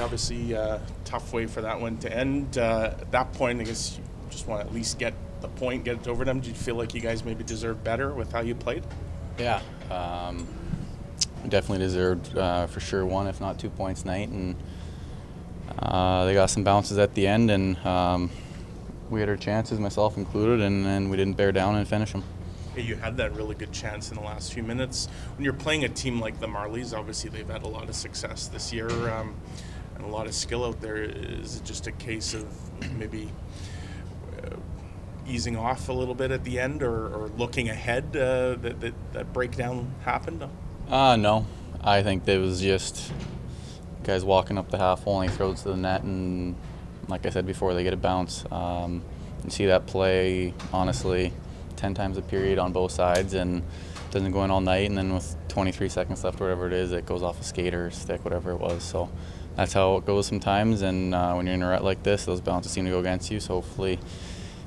obviously, uh, tough way for that one to end. Uh, at that point, I guess you just want to at least get the point, get it over them. Do you feel like you guys maybe deserve better with how you played? Yeah, um, definitely deserved uh, for sure one, if not two points tonight, and uh, they got some bounces at the end, and um, we had our chances, myself included, and, and we didn't bear down and finish them. You had that really good chance in the last few minutes. When you're playing a team like the Marlies, obviously they've had a lot of success this year um, and a lot of skill out there. Is it just a case of maybe uh, easing off a little bit at the end or, or looking ahead uh, that, that that breakdown happened? Uh, no. I think it was just guys walking up the half only throws to the net, and like I said before, they get a bounce. Um, you see that play, honestly, 10 times a period on both sides, and doesn't go in all night, and then with 23 seconds left, whatever it is, it goes off a skater or stick, whatever it was. So that's how it goes sometimes, and uh, when you're in a rut like this, those bounces seem to go against you, so hopefully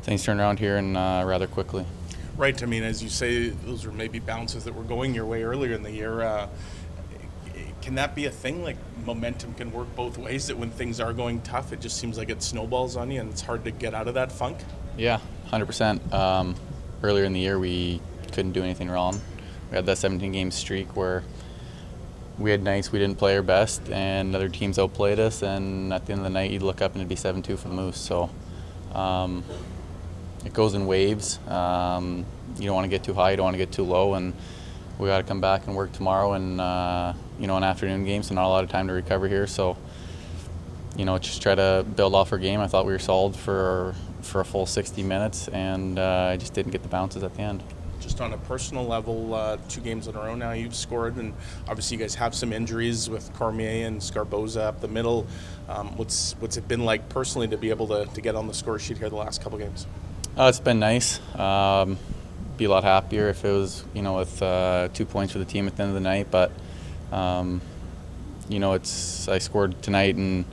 things turn around here and uh, rather quickly. Right. I mean, as you say, those were maybe bounces that were going your way earlier in the year. Uh, can that be a thing? Like momentum can work both ways. That when things are going tough, it just seems like it snowballs on you, and it's hard to get out of that funk. Yeah, hundred um, percent. Earlier in the year, we couldn't do anything wrong. We had that 17 game streak where we had nights we didn't play our best, and other teams outplayed us. And at the end of the night, you'd look up and it'd be 7-2 for the Moose. So. Um, it goes in waves. Um, you don't want to get too high, you don't want to get too low, and we got to come back and work tomorrow and uh, you know an afternoon game, so not a lot of time to recover here. So you know just try to build off our game. I thought we were solid for for a full 60 minutes, and uh, I just didn't get the bounces at the end. Just on a personal level, uh, two games in a row now you've scored, and obviously you guys have some injuries with Cormier and Sgarbossa up the middle. Um, what's what's it been like personally to be able to, to get on the score sheet here the last couple games? Uh, it's been nice. Um, be a lot happier if it was, you know, with uh, two points for the team at the end of the night. But, um, you know, it's I scored tonight and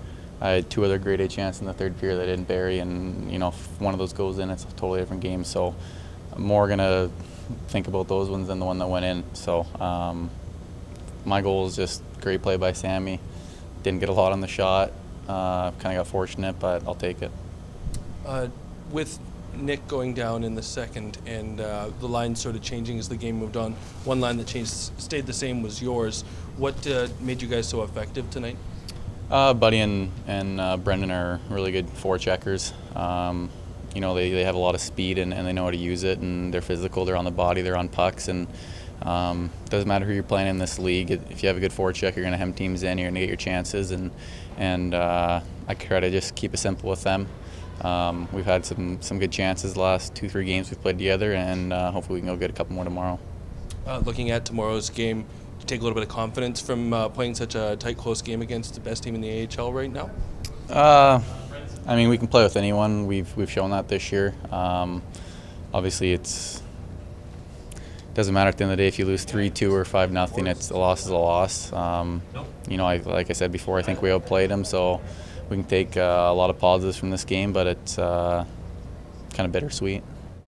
I had two other great A chances in the third period that I didn't bury. And, you know, if one of those goes in, it's a totally different game. So I'm more going to think about those ones than the one that went in. So um, my goal is just great play by Sammy. Didn't get a lot on the shot. Uh, kind of got fortunate, but I'll take it. Uh, with Nick going down in the second and uh, the line sort of changing as the game moved on. One line that changed stayed the same was yours. What uh, made you guys so effective tonight? Uh, Buddy and, and uh, Brendan are really good forecheckers. Um, you know, they, they have a lot of speed and, and they know how to use it, and they're physical, they're on the body, they're on pucks, and um, doesn't matter who you're playing in this league. If you have a good forecheck, you're going to hem teams in, you're going to get your chances, and, and uh, I try to just keep it simple with them. Um, we've had some some good chances the last two three games we've played together, and uh, hopefully we can go get a couple more tomorrow. Uh, looking at tomorrow's game, take a little bit of confidence from uh, playing such a tight, close game against the best team in the AHL right now. Uh, I mean, we can play with anyone. We've we've shown that this year. Um, obviously, it's doesn't matter at the end of the day if you lose three, two, or five nothing. It's a loss is a loss. Um, you know, I, like I said before, I think we outplayed them, so we can take uh, a lot of positives from this game, but it's uh, kind of bittersweet.